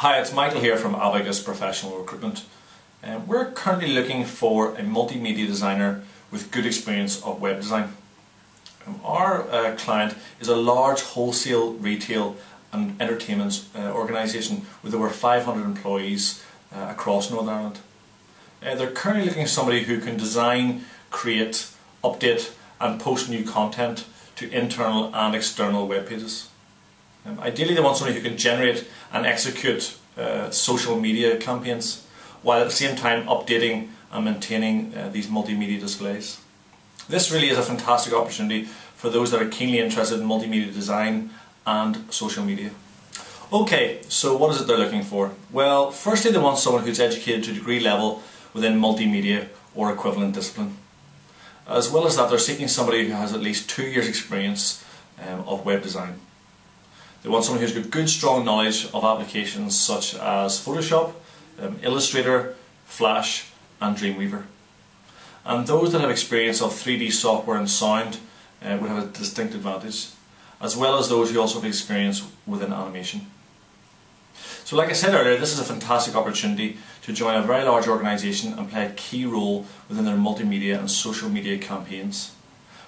Hi, it's Michael here from Abacus Professional Recruitment. Um, we're currently looking for a multimedia designer with good experience of web design. Um, our uh, client is a large wholesale, retail and entertainment uh, organisation with over 500 employees uh, across Northern Ireland. Uh, they're currently looking for somebody who can design, create, update and post new content to internal and external web pages. Um, ideally they want somebody who can generate and execute uh, social media campaigns while at the same time updating and maintaining uh, these multimedia displays. This really is a fantastic opportunity for those that are keenly interested in multimedia design and social media. Okay, so what is it they're looking for? Well, firstly they want someone who's educated to degree level within multimedia or equivalent discipline. As well as that, they're seeking somebody who has at least two years experience um, of web design. They want someone who's got good strong knowledge of applications such as Photoshop, um, Illustrator, Flash and Dreamweaver. And those that have experience of 3D software and sound uh, would have a distinct advantage, as well as those who also have experience within animation. So like I said earlier, this is a fantastic opportunity to join a very large organisation and play a key role within their multimedia and social media campaigns.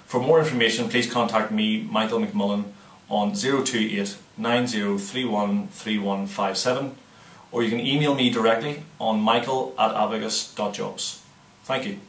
For more information, please contact me, Michael McMullen, on 028 90313157 or you can email me directly on michael at abacus.jobs. Thank you.